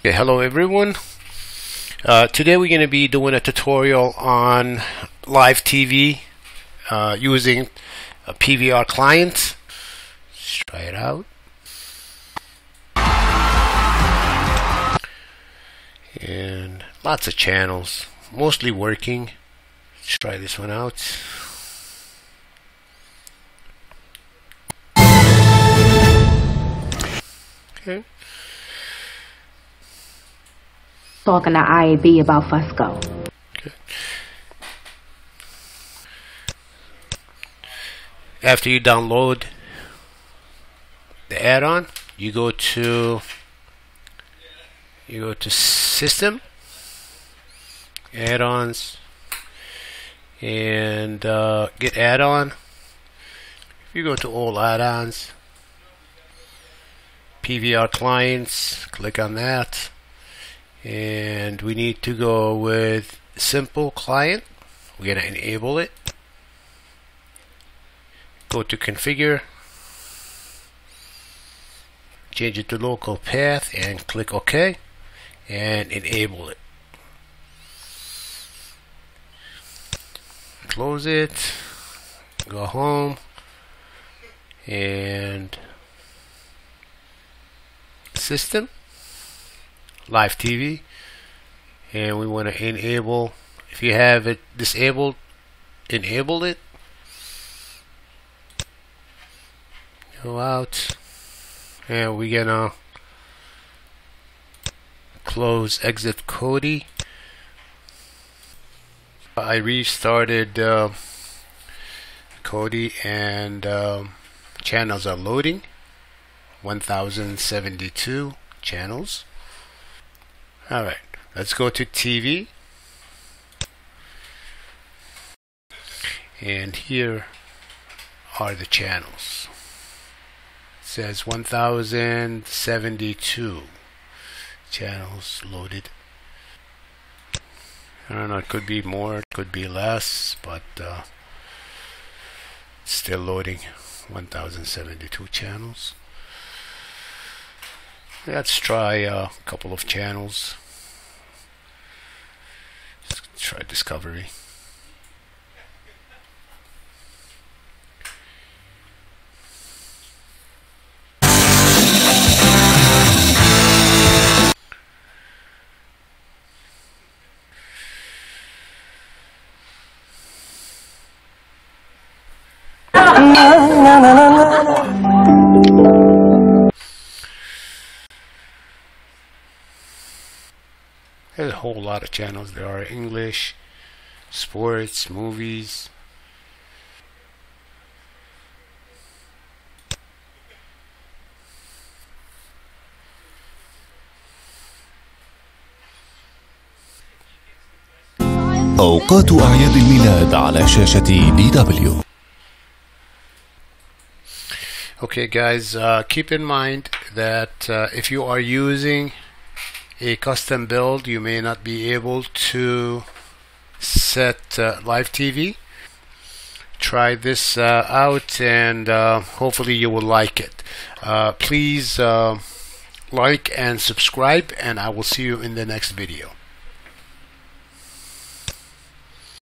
Okay, hello everyone. Uh, today we're going to be doing a tutorial on live TV uh, using a PVR client. Let's try it out. And lots of channels, mostly working. Let's try this one out. Okay. Talking to IAB about Fusco. After you download the add-on, you go to you go to System, Add-ons, and uh, get add-on. If you go to all add-ons, PVR clients, click on that and we need to go with simple client. We're going to enable it. Go to configure. Change it to local path and click OK and enable it. Close it. Go home. And system live TV and we want to enable if you have it disabled enable it. Go out and we're gonna close exit Kodi. I restarted uh, Kodi and um, channels are loading. 1072 channels Alright, let's go to TV. And here are the channels. It says 1072 channels loaded. I don't know, it could be more, it could be less, but uh, still loading 1072 channels. Let's try a couple of channels. Try Discovery. There's a whole lot of channels. There are English, sports, movies. أوقات أعياد الميلاد على شاشة دي دبليو Okay guys, uh, keep in mind that uh, if you are using a custom build you may not be able to set uh, live TV try this uh, out and uh, hopefully you will like it. Uh, please uh, like and subscribe and I will see you in the next video